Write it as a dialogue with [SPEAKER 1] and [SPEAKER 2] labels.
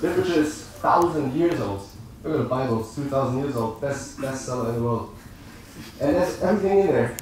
[SPEAKER 1] Literature is thousand years old. Look at the Bible, it's 2,000 years old, best bestseller in the world. And there's everything in there.